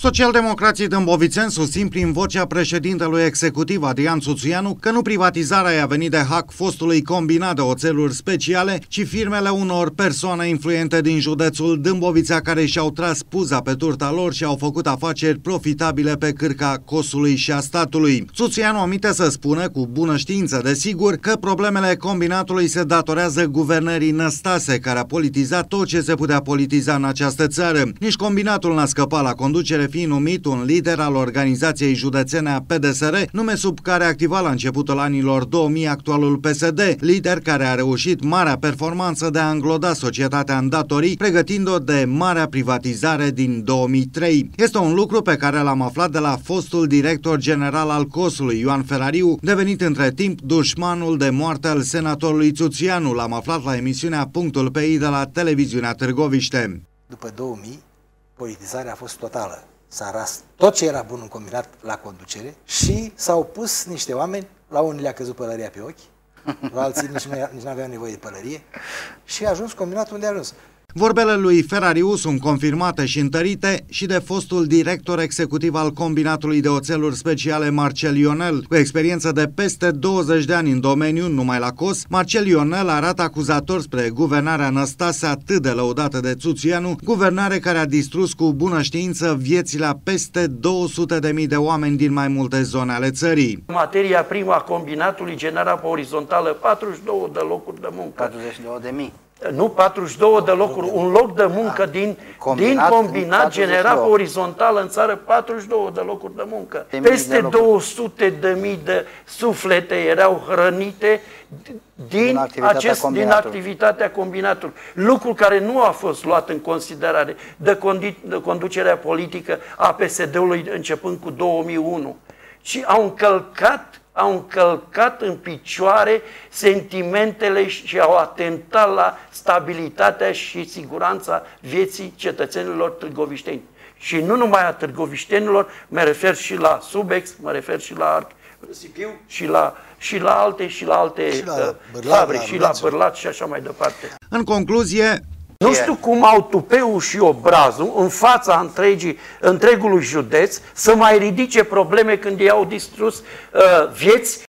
Socialdemocrații dâmbovițeni susțin prin vocea președintelui executiv Adrian Suțuianu că nu privatizarea i-a venit de hack fostului combinat de oțeluri speciale, ci firmele unor persoane influente din județul Dâmbovița care și-au tras puza pe turta lor și au făcut afaceri profitabile pe cârca cosului și a statului. Suțuianu aminte să spună, cu bună știință desigur, că problemele combinatului se datorează guvernării Năstase, care a politizat tot ce se putea politiza în această țară. Nici combinatul n-a scăpat la conducere fi numit un lider al organizației județene a PDSR, nume sub care activa la începutul anilor 2000 actualul PSD, lider care a reușit marea performanță de a îngloda societatea în datorii, pregătind-o de marea privatizare din 2003. Este un lucru pe care l-am aflat de la fostul director general al COS-ului, Ioan Ferariu, devenit între timp dușmanul de moarte al senatorului Țuțianu. L-am aflat la emisiunea Punctul PI de la televiziunea Târgoviște. După 2000, politizarea a fost totală s-a ras tot ce era bun în combinat la conducere și s-au pus niște oameni, la unii le-a căzut pălăria pe ochi, la alții nici nu, nici nu aveau nevoie de pălărie și a ajuns combinatul unde a ajuns. Vorbele lui Ferrariu sunt confirmate și întărite și de fostul director executiv al combinatului de oțeluri speciale Marcel Ionel. Cu experiență de peste 20 de ani în domeniu, numai la COS, Marcel Ionel arată acuzator spre guvernarea Năstase atât de lăudată de Țuțianu, guvernare care a distrus cu bună știință viețile a peste 200.000 de oameni din mai multe zone ale țării. Materia primă a combinatului genera pe orizontală 42 de locuri de muncă. 42 de mii nu 42 de locuri, un loc de muncă da. din combinat, din combinat genera pe orizontală în țară 42 de locuri de muncă. De Peste de 200 de mii de suflete erau hrănite din, din, activitatea, acest, din activitatea combinatului. Lucru care nu a fost luat în considerare de, condi, de conducerea politică a PSD-ului începând cu 2001 și au încălcat au încălcat în picioare sentimentele și au atentat la stabilitatea și siguranța vieții cetățenilor târgovișteni. Și nu numai a târgoviștenilor, mă refer și la Subex, mă refer și la Arc, Sipiu și la, și la alte și la alte și la uh, fabrici, și la Bârlat și așa mai departe. În concluzie, nu știu cum au tupeu și obrazul în fața întregii, întregului județ să mai ridice probleme când ei au distrus uh, vieți